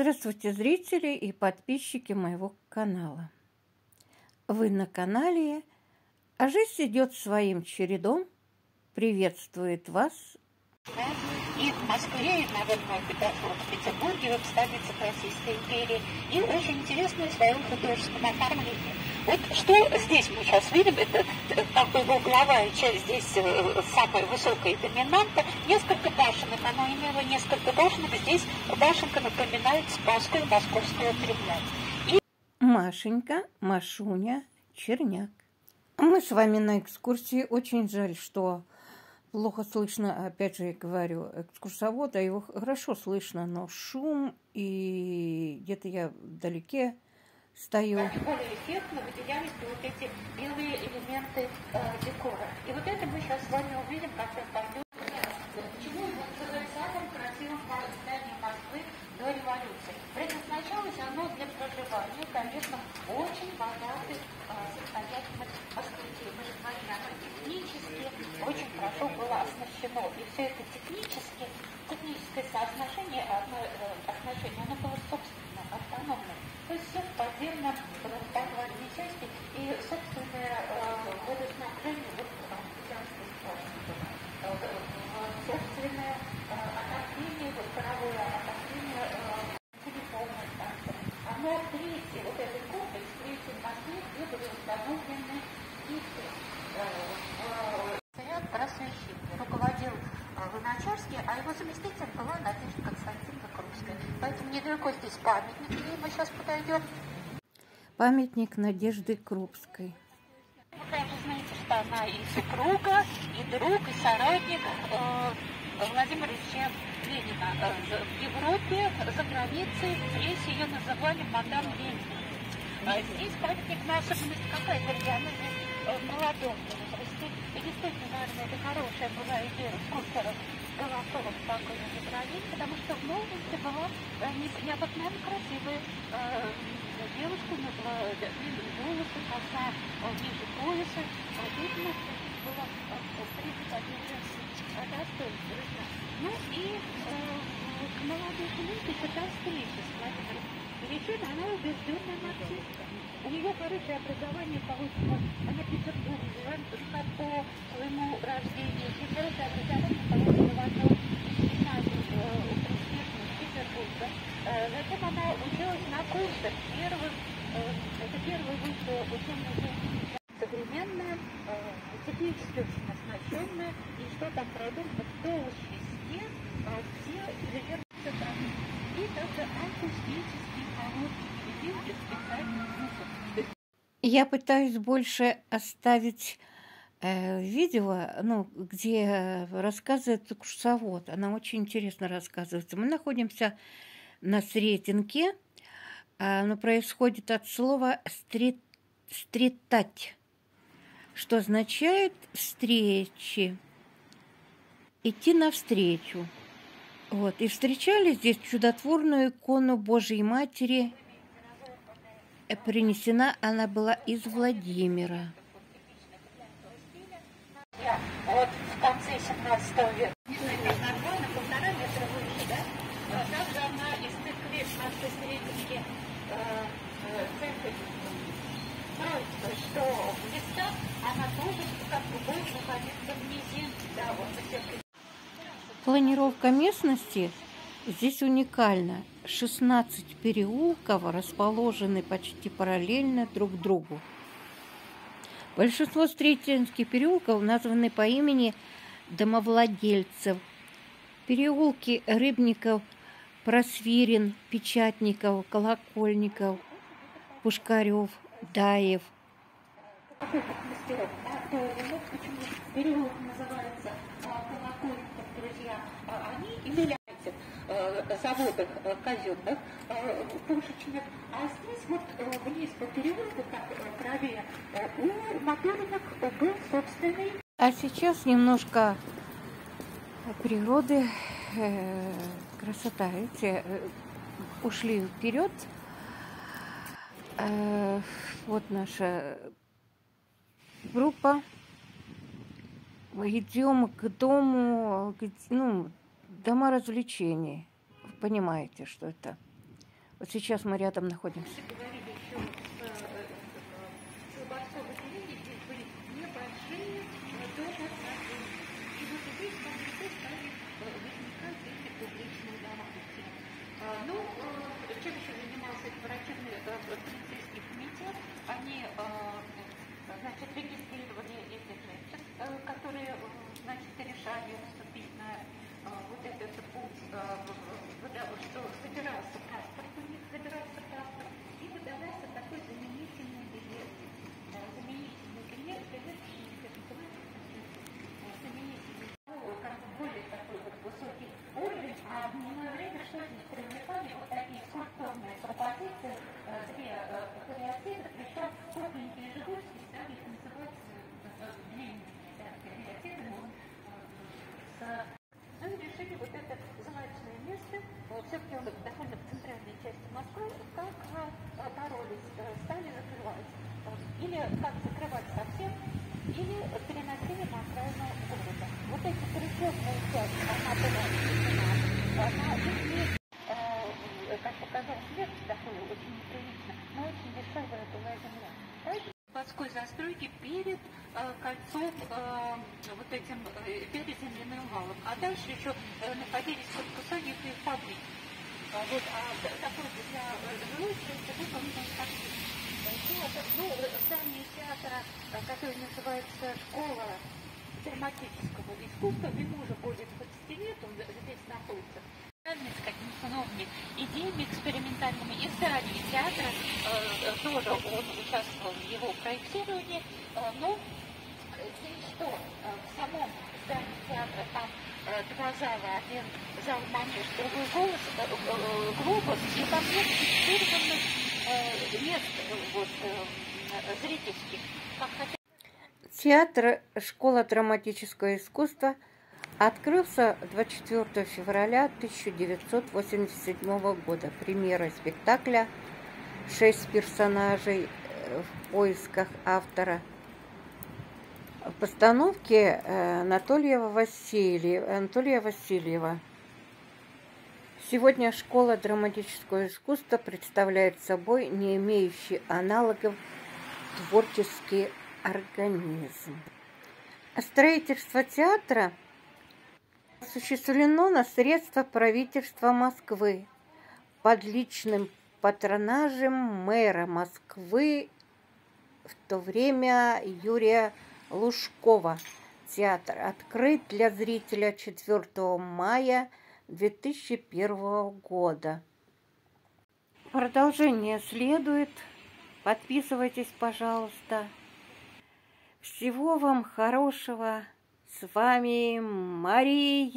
Здравствуйте, зрители и подписчики моего канала. Вы на канале «А жизнь идет своим чередом». Приветствует вас. И в Москве, и, наверное, в Петербурге, в столице Российской империи. И очень интересное в своем художественном оформлении. Вот что здесь мы сейчас видим, это как бы угловая часть, здесь э, самая высокая доминанта, несколько башенок, она имела несколько башенок, здесь башенка напоминает Спасскую Московского Кремля. И... Машенька, Машуня, Черняк. Мы с вами на экскурсии. Очень жаль, что плохо слышно, опять же, я говорю, экскурсовода, его хорошо слышно, но шум и где-то я вдалеке стою. Более эффектно выделялись вот эти белые элементы э, декора. И вот это мы сейчас с вами увидим, как это пойдет. Почему его называют самым красивым зданием Москвы до революции? Предназначалось оно для проживания, конечно, очень богатых э, состоятельных москвичей. Мы же говорили, оно технически хорошо было оснащено. И все это технически, техническое соотношение, одно, э, отношение, оно было собственно автономным. То есть все в подземном подвальной части и собственное э, водоснабжение вот христианской способы. Собственное э, отопление, вот паровое отопление э, телефонной станции. Оно третье, вот этот комплекс, третий в Москве, где были установлены лифты. Стоят просвещение. Руководил Луначарский, а его заместитель была Надежда Константиновна Крупская. Поэтому недалеко здесь памятник, где мы сейчас подойдем. Памятник Надежды Крупской. Вы, конечно, знаете, что она и супруга, и друг, и соратник э, Владимира Ильича Ленина. Э, в Европе, за границей, прессе ее называли мадам Ленина. А здесь памятник на особенность какая-то региональная э, молодом возрасте. И действительно, наверное, это хорошая была идея скульптора Голосовых такой настроение, потому что в молодости была э, необыкновенно красивая э, девушка, она была длинные волосы, коса ниже пояса, а видно, была предпочтение достоинства. Ну и э, к молодой жене когда встреча с Владимиром Ильичем, она убежденная марксистка. У нее хорошее образование получено, она петербурженка по своему рождению, и хорошее образование получено Затем она училась на курсах первых, это первый высшее учебное заведение современная, технически очень оснащенная, и что там продумано в толще стен, все инженерные страны. И также акустический короткий видео специальных звуков. Я пытаюсь больше оставить э, видео, ну, где рассказывает курсовод. Она очень интересно рассказывается. Мы находимся на Сретенке. Оно происходит от слова стрит, «стритать», что означает «встречи», «идти навстречу». Вот. И встречали здесь чудотворную икону Божьей Матери – принесена она была из Владимира. Вот в конце 17 века. Планировка местности здесь уникальна. 16 переулков расположены почти параллельно друг другу. Большинство Сретенских переулков названы по имени домовладельцев. Переулки Рыбников, Просвирин, Печатников, Колокольников, Пушкарев, Даев. Переулок казенных пушечных, а здесь вот вниз по переулку, так правее, у моторных был собственный. А сейчас немножко природы, э, красота. Видите, ушли вперед. Э, вот наша группа. Идем к дому, ну, дома развлечений. Вы понимаете, что это. Вот сейчас мы рядом находимся. говорили еще с Слободцовой деревни, здесь были небольшие дома И вот здесь по цвету стали возникать эти публичные дома. Ну, чем еще занимался оперативный полицейский комитет? Они, значит, регистрировали эти женщин, которые, значит, решали вступить на вот этот путь, что собирался паспорт у них, собирался паспорт, и выдавался такой заменительный билет. Заменительный билет, билет заменительный, как бы более такой вот высокий уровень, а в дневное время что здесь привлекали вот такие культурные пропозиции, две кариатиды, причем крупненькие жигульские стали их называть длинными кариатиды, с ну и решили вот это злачное место, все-таки он довольно в центральной части Москвы, как боролись, стали закрывать. Или как закрывать совсем, или переносили на окраину города. Вот эти перекрестные части, она была она имеет, Заводской застройки перед э, кольцом, э, вот этим, э, перед земляным валом. А дальше еще э, находились корпуса некой фабрики. А, вот, а такой для жилой части выполнен театр, ну, здание театра, который называется «Школа драматического искусства», ему уже более 20 лет, он здесь находится с какими-то новыми идеями экспериментальными. И здание театра э, тоже он участвовал в его проектировании, э, но здесь что? Э, в самом здании театра там э, два зала, один зал манеж, другой голос, э, э, глобус, и там нет фиксированных э, мест вот, э, зрительских. Как хотя... Театр «Школа драматического искусства» Открылся 24 февраля 1987 года. Премьера спектакля «Шесть персонажей э, в поисках автора». В постановке э, Анатолия Васильева. Анатолия Васильева. Сегодня школа драматического искусства представляет собой не имеющий аналогов творческий организм. Строительство театра – осуществлено на средства правительства Москвы под личным патронажем мэра Москвы в то время Юрия Лужкова. Театр открыт для зрителя 4 мая 2001 года. Продолжение следует. Подписывайтесь, пожалуйста. Всего вам хорошего. С вами Мария.